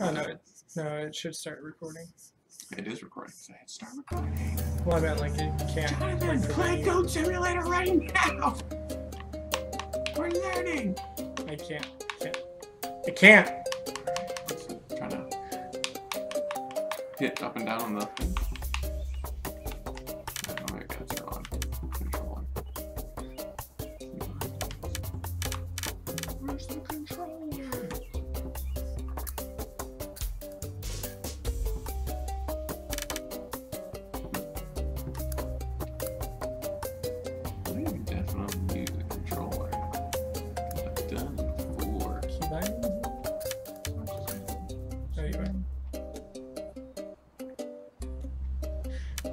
Oh no, it, no, it should start recording. It is recording. So hit start recording. Well, I meant like it can't. Jonathan, like, play delete. Goat Simulator right now! We're learning! I can't. Can't. I can't. Trying to hit up and down on the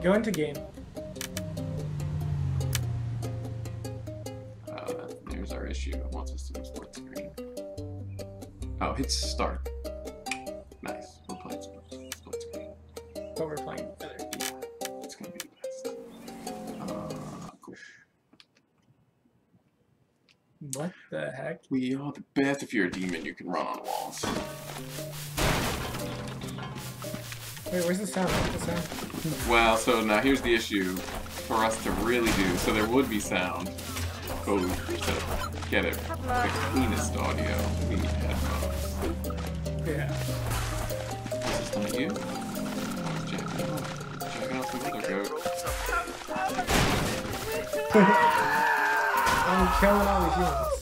Go into game. Uh, there's our issue. It wants us to split screen. Oh, hit start. Nice. We'll play split, screen. But we're playing together. Yeah, it's gonna be the best. Uh, cool. What the heck? We are the best. If you're a demon, you can run on walls. Wait, where's the sound? Where's the sound? Well, so now here's the issue for us to really do. So there would be sound, but we, to get it the cleanest audio, we need headphones. Yeah. Is this not you? Checking out, checking out some other goat. I'm killing all the humans.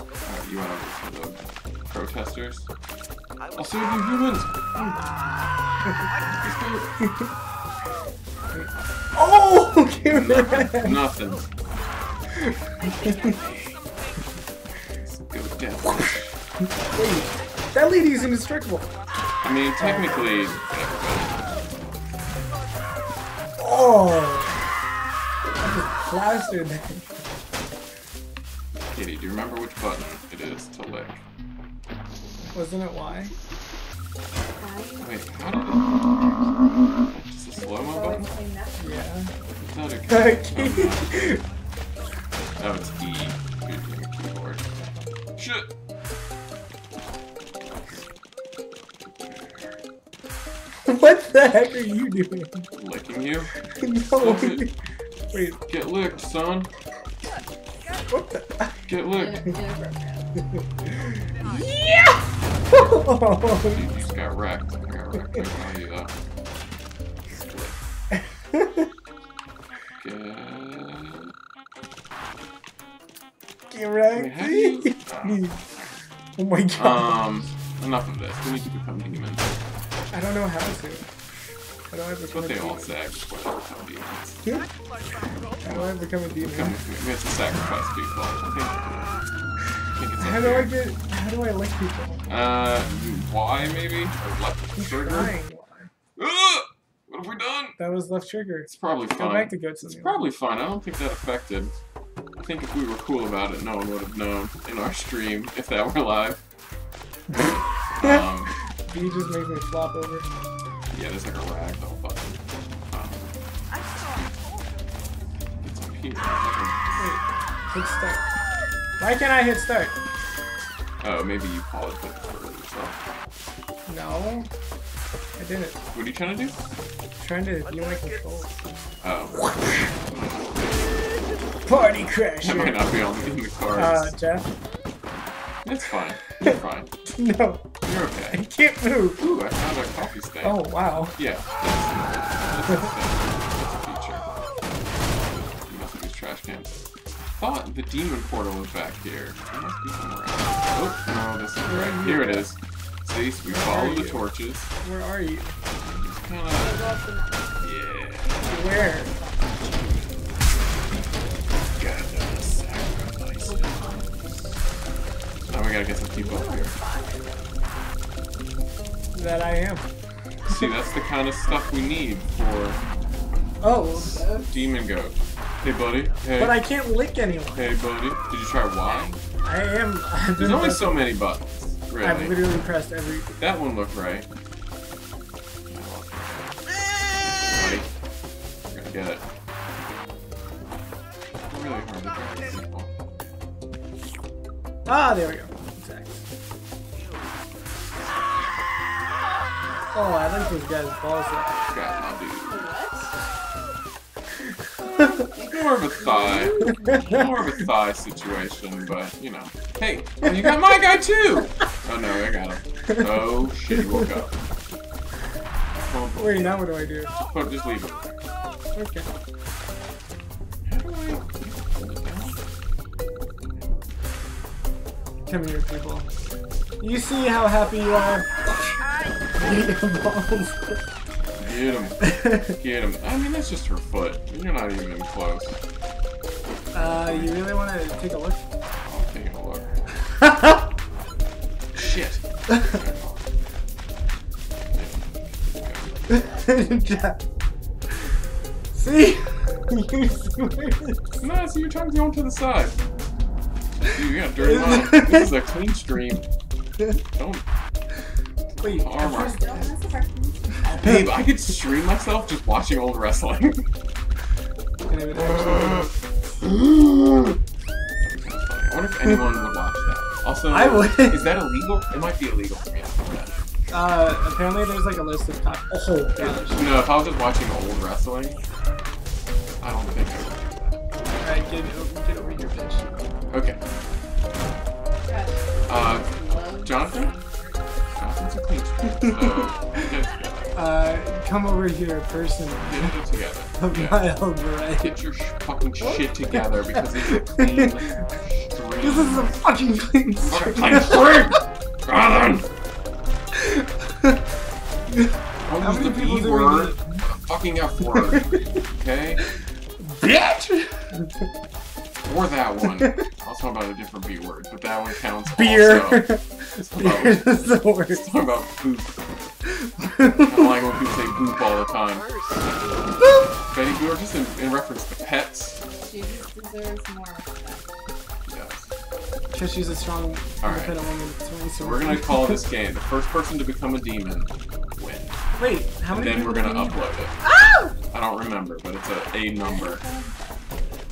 Alright, you want to the protesters? I'll save you humans! Oh! Give. Nothing. Go down. Wait, that lady's indestructible. I mean, technically, Oh! Plastered. Katie, do you remember which button it is to lick? Wasn't it Y? Wait, how did it... Just a slow-mo button? Yeah. I thought it Okay. Oh, it's E. Using a keyboard. Shit! what the heck are you doing? Licking you? No. Wait, Get licked, son! what the? Get licked! Yeah! You you just got wrecked. You got wrecked. I tell you that. Get... Get Wait, how do you... wrecked. Oh my god. Um, enough of this. We need to become demons. I don't know how to. How do I That's become what a they all demon? say before they become demons. How do I become a demon? we have to sacrifice people. How do I get? How do I lick people? Uh, Y maybe? Or left Keep trigger? trying. Ugh! What have we done? That was left trigger. It's probably Go fine. back to goats. It's probably fine. I don't think that affected. I think if we were cool about it, no one would have known in our stream if that were live. Um, He just makes me flop over. yeah, there's like a ragdoll button. Um, it's up here. Wait, hit start. Why can't I hit start? Oh, maybe you paused it for yourself. No, I didn't. What are you trying to do? trying to view my controls. Oh, Party that might not be on in the Uh, cards. Jeff. it's fine. You're fine. No, You're okay. I can't move. Ooh, I found a coffee stain. Oh wow. Yeah. That's, that's, a thing. that's I thought the demon portal was back here. It must be somewhere else. Oh, no, this is right. Here it is. See, so we follow the torches. Where are you? Just kind of. Yeah. Where? Now we gotta get some people up here. That I am. See, that's the kind of stuff we need for Oh, Demon Goat. Hey, buddy. Hey. but I can't lick anyone. Hey, buddy. Did you try Y? I am. I've There's only so many buttons. I've literally pressed every. That one looked right. Buddy. We're gonna get it. Really hard to drive people. Ah, there we go. Exactly. Oh, I like this guy's balls. Got my dude. More of a thigh. More of a thigh situation, but you know. Hey, oh, you got my guy too! Oh no, I got him. Oh shit, he woke up. Wait, now what do I do? put- just leave it. Okay. How do I hold it down? Come here, people. You see how happy you are? Get your balls. Get him. Get him. I mean, that's just her foot. You're not even close. uh, you really want to take a look? I'm taking a look. Shit. see? You see where it is? No, so your tongue's going to go to the side. Dude, you got dirty mouth. This is a clean stream. Don't Wait, harm our... Babe, I could stream myself just watching old wrestling. And it would actually- I wonder if anyone would watch that. Also, I would. is that illegal? It might be illegal for me to do that. Uh, apparently there's like a list of top. Oh gosh. No, if I was just watching old wrestling, I don't think I would do Alright, get, o- get over here, bitch. Okay. Uh? Jonathan? Jonathan's a clean stream, Uh, come over here, person Get it together. of Yeah. my override. Get your sh fucking shit together because it's a clean stream. This is a fucking clean Fucking stream. clean stream! Jonathan! How many the people B do we word, need? fucking F word, okay? Bitch! Or that one. I was talking about a different B word, but that one counts Beer. also. It's Beer about, is the it's worst. talking about poop. I don't like when people say poop all the time. Boop! Betty Boop, just in, in reference to pets. She deserves more respect. Yes. Because she's a strong, Alright. independent woman. So So we're gonna call this game the first person to become a demon win. Wait, how And many then we're gonna do we need? upload it. Ah! I don't remember, but it's a, a number.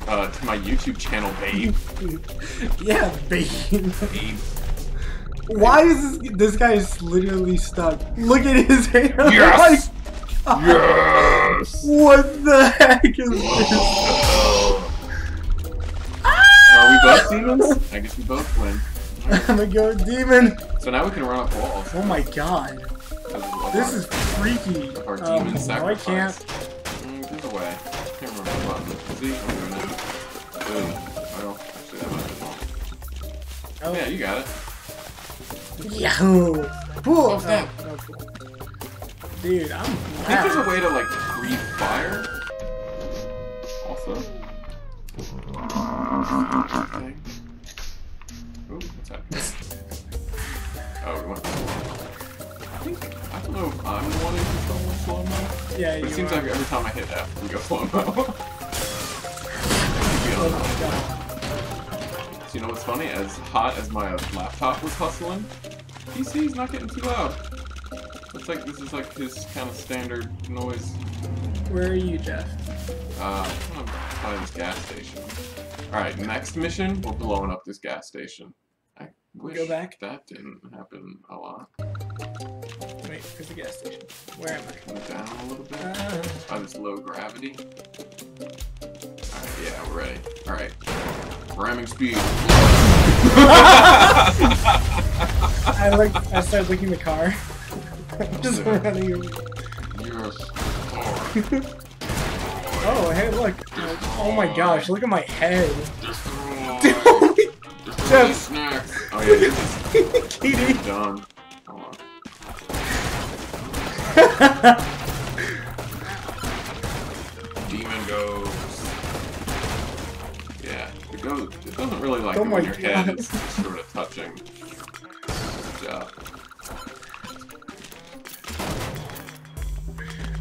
Uh, to my YouTube channel, babe. Yeah, babe. Babe. Why is this, this guy is literally stuck? Look at his hair. Yes! Oh. Yes! What the heck is this? Are we both demons? I guess we both win. I'm gonna go demon. So now we can run up walls. Oh my god. This is freaky. our Um, demon no, I can't. Mm, there's a way. Can't remember the button. See, I'm doing it. Boom. Well, actually, that might wrong. Oh, Yeah, you got it. Yahoo! Cool. Oh, snap. Oh. Dude, I'm I think there's a way to like breathe fire. Also. Thing. Ooh, what's happening? Oh, we went. I think I don't know if I'm the one in control of slow mo. Yeah, But you it seems are. like every time I hit F, we go slow mo. Oh you know what's funny? As hot as my laptop was hustling, PC's not getting too loud. Looks like this is like his kind of standard noise. Where are you, Jeff? Uh, I'm by this gas station. Alright, next mission, we're blowing up this gas station. I wish Go back. that didn't happen a lot. Wait, where's the gas station? Where am I? Come down a little bit. Uh, By this low gravity. Alright, yeah, we're ready. Alright. Ramming speed. I like. I started looking the car. Just Yeah. running. over- Yes. Oh. Oh, hey, look. Oh my gosh, look at my head. Destroy. Jeff. snacks. Oh yeah, this is Katie. done. Hold on. really like Oh when your head God. is sort of touching. Good job.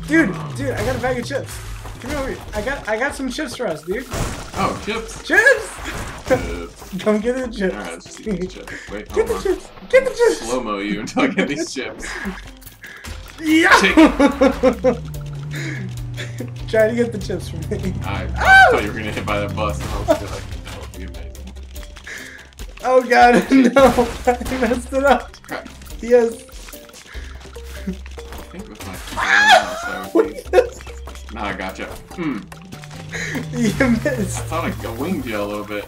Dude, dude, I got a bag of chips. Come over here. I got, I got some chips for us, dude. Oh, chips. Chips. Chips. Come get the chips. Alright, let's just eat these chips. Wait, Get the on. chips. Get the chips. Slow mo you until I get these chips. Yeah. Try to get the chips from me. I, I Ah! thought you were gonna hit by the bus, and I was like, Oh god, no! I messed it up. Crap. Yes. think with my I would be. Nah, I gotcha. Hmm. you missed. I thought I got winged you a little bit.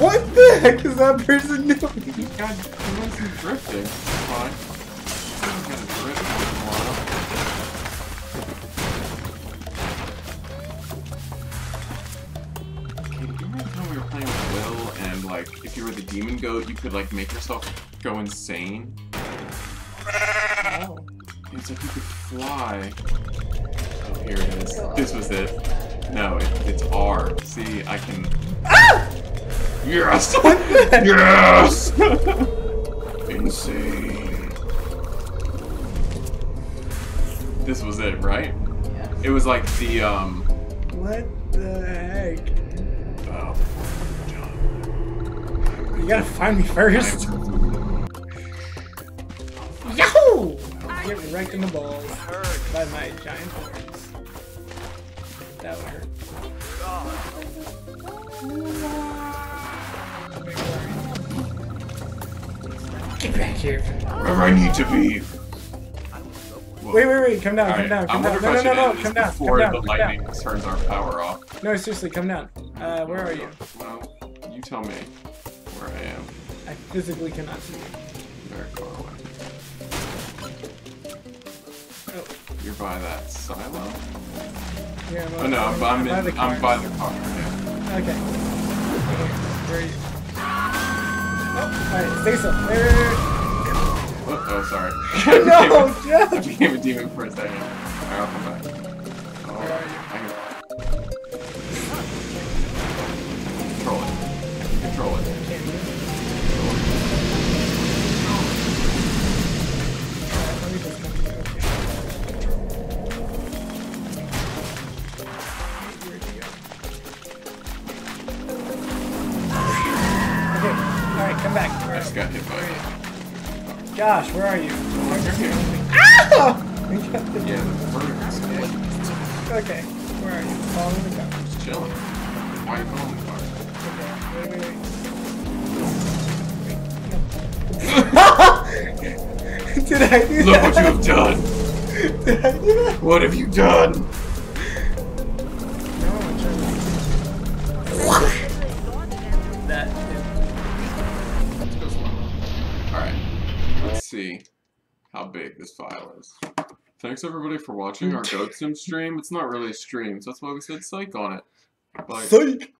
What the heck is that person doing? You went some drifting. Fine. Demon goat you could like make yourself go insane? Oh. It's like you could fly. Oh, here it is. This was it. No, it, it's R. See, I can. Ah! Yes! What the heck? Yes! Insane. This was it, right? Yeah. It was like the um. What the heck? You gotta find me first. John. Yahoo! Get wrecked in the balls by my giant horns. That would hurt. Get back here. Wherever I need to be. Wait, wait, wait. Come down, come Alright, down, come down. No, no, no, no. Come down, come before down, the lightning down. turns our power off. No, seriously, come down. Uh, where are you? Well, you tell me where I am. I physically cannot see you. Very far away. Oh, You're by that silo? yeah, I'm Oh no, I'm, I'm, by in, the car. I'm by the car. Yeah. Okay. Where are you? Oh, alright, stay still. Wait, wait, wait. Oh, oh, sorry. No, I became a demon for a second. Alright, I'll come back. Back. I Where just got hit by it. Josh, where are you? Oh, you're here. Yeah, the split. okay, where are you? Following the car. Just chilling. Why are you following the car? Okay, wait, wait, wait. Did I do Look that? what you have done! Did I do that? What have you done? See how big this file is. Thanks everybody for watching our Goat Sim stream. It's not really a stream, so that's why we said psych on it. Bye. Psych!